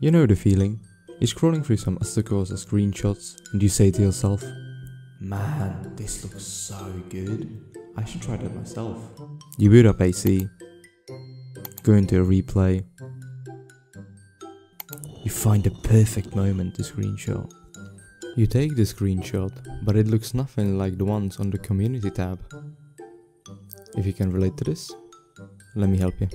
You know the feeling. You're scrolling through some Assetto Corsa screenshots and you say to yourself, Man, this looks so good. I should try that myself. You boot up AC, go into a replay, you find the perfect moment to screenshot. You take the screenshot, but it looks nothing like the ones on the community tab. If you can relate to this, let me help you.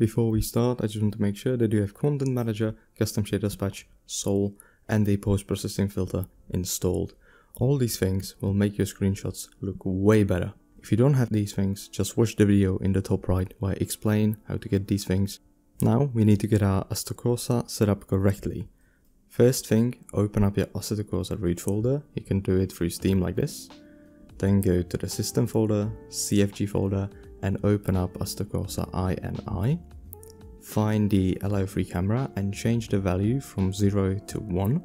Before we start, I just want to make sure that you have Content Manager, Custom Shaders Patch, Sol, and a post-processing filter installed. All these things will make your screenshots look way better. If you don't have these things, just watch the video in the top right where I explain how to get these things. Now we need to get our Assetto Corsa set up correctly. First thing, open up your Assetto Corsa root folder. You can do it through Steam like this. Then go to the system folder, CFG folder, and open up Assetto Corsa INI. Find the allow-free camera and change the value from 0 to 1.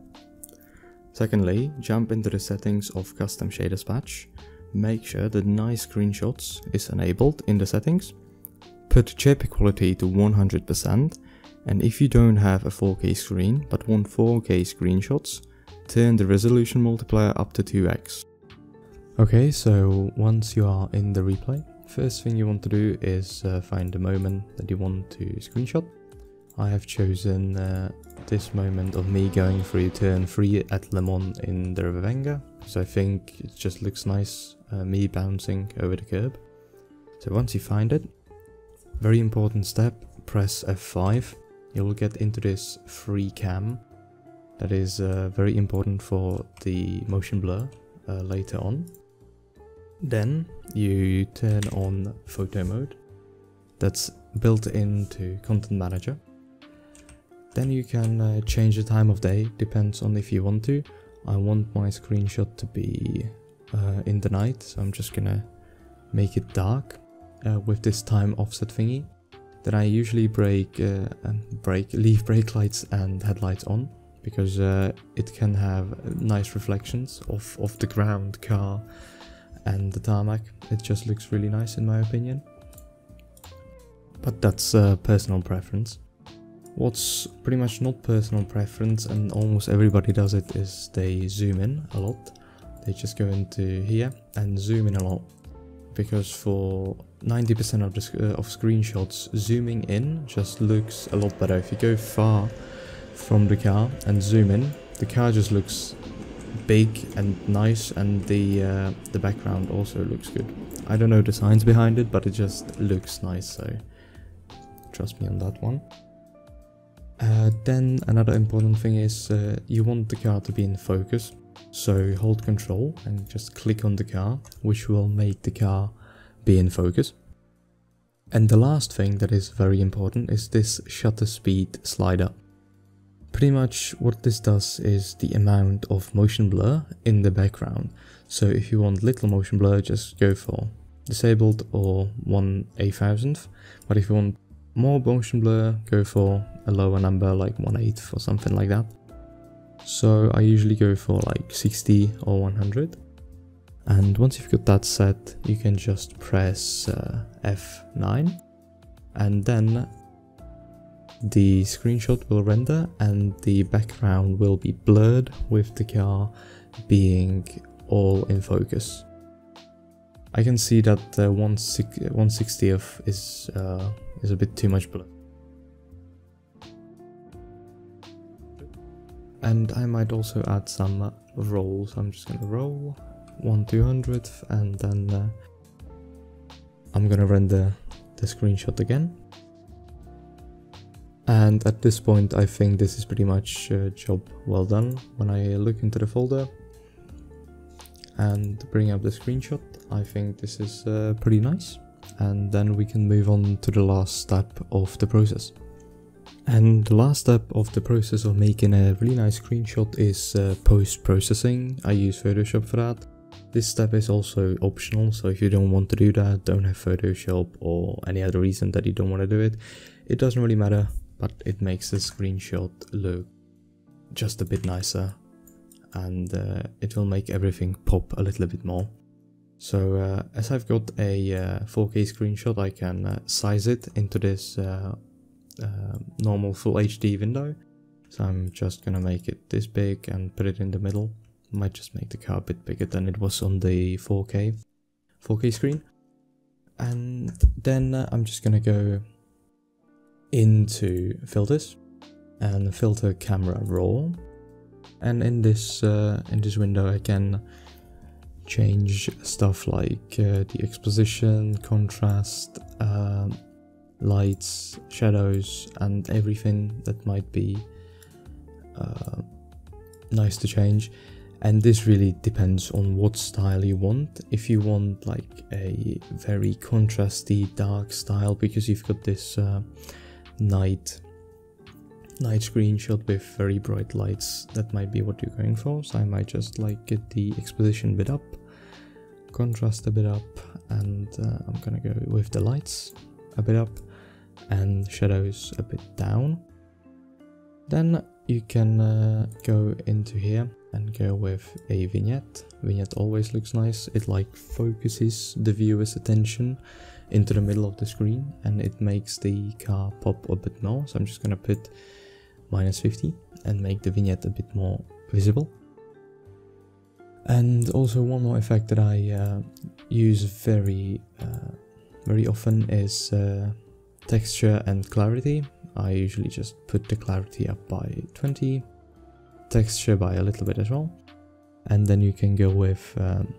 Secondly, jump into the settings of Custom Shaders Patch. Make sure the nice screenshots is enabled in the settings. Put JPEG quality to 100% and if you don't have a 4K screen but want 4K screenshots, turn the resolution multiplier up to 2x. Okay, so once you are in the replay, first thing you want to do is uh, find the moment that you want to screenshot. I have chosen uh, this moment of me going through turn 3 at Le Mans in the Revenga, because I think it just looks nice, uh, me bouncing over the curb. So once you find it, very important step, press F5. You'll get into this free cam that is uh, very important for the motion blur uh, later on. Then you turn on photo mode. That's built into Content Manager. Then you can uh, change the time of day, depends on if you want to. I want my screenshot to be uh, in the night, so I'm just gonna make it dark uh, with this time offset thingy. Then I usually break, uh, break, leave brake lights and headlights on because uh, it can have nice reflections of, of the ground, car and the tarmac. It just looks really nice in my opinion. But that's uh, personal preference. What's pretty much not personal preference and almost everybody does it is they zoom in a lot. They just go into here and zoom in a lot. Because for 90% of, uh, of screenshots, zooming in just looks a lot better. If you go far from the car and zoom in, the car just looks big and nice and the uh, the background also looks good. I don't know the science behind it, but it just looks nice, so trust me on that one. Uh, then another important thing is uh, you want the car to be in focus. So hold control and just click on the car, which will make the car be in focus. And the last thing that is very important is this shutter speed slider. Pretty much what this does is the amount of motion blur in the background. So if you want little motion blur, just go for disabled or 1 a thousandth. But if you want more motion blur, go for a lower number like 1 8th or something like that. So I usually go for like 60 or 100. And once you've got that set, you can just press uh, F9 and then the screenshot will render and the background will be blurred with the car being all in focus. I can see that uh, 160th is uh, is a bit too much blur. And I might also add some rolls. I'm just gonna roll one 200th and then uh, I'm gonna render the screenshot again. And at this point I think this is pretty much a job well done. When I look into the folder and bring up the screenshot, I think this is uh, pretty nice. And then we can move on to the last step of the process. And the last step of the process of making a really nice screenshot is uh, post-processing. I use Photoshop for that. This step is also optional, so if you don't want to do that, don't have Photoshop or any other reason that you don't want to do it, it doesn't really matter, but it makes the screenshot look just a bit nicer and uh, it will make everything pop a little bit more. So uh, as I've got a uh, 4K screenshot, I can uh, size it into this uh, uh, normal full HD window. So I'm just gonna make it this big and put it in the middle. Might just make the car a bit bigger than it was on the 4K 4K screen. And then I'm just gonna go into filters and filter camera raw. And in this uh, in this window I can change stuff like uh, the exposition, contrast, um, lights, shadows, and everything that might be uh, nice to change. And this really depends on what style you want. If you want like a very contrasty dark style, because you've got this uh, night night screenshot with very bright lights that might be what you're going for. So I might just like get the exposition bit up contrast a bit up and uh, I'm gonna go with the lights a bit up and shadows a bit down. Then you can uh, go into here and go with a vignette. Vignette always looks nice. It like focuses the viewer's attention into the middle of the screen and it makes the car pop a bit more so I'm just gonna put minus 50 and make the vignette a bit more visible. And also one more effect that I uh, use very uh, very often is uh, texture and clarity. I usually just put the clarity up by 20, texture by a little bit as well. And then you can go with um,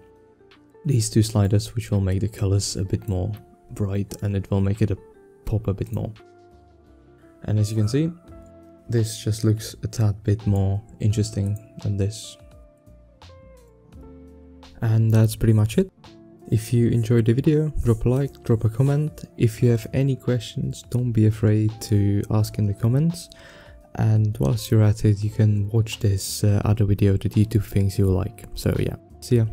these two sliders which will make the colors a bit more bright and it will make it a pop a bit more. And as you can see, this just looks a tad bit more interesting than this. And that's pretty much it. If you enjoyed the video, drop a like, drop a comment. If you have any questions, don't be afraid to ask in the comments. And whilst you're at it, you can watch this uh, other video that YouTube thinks you'll like. So yeah, see ya.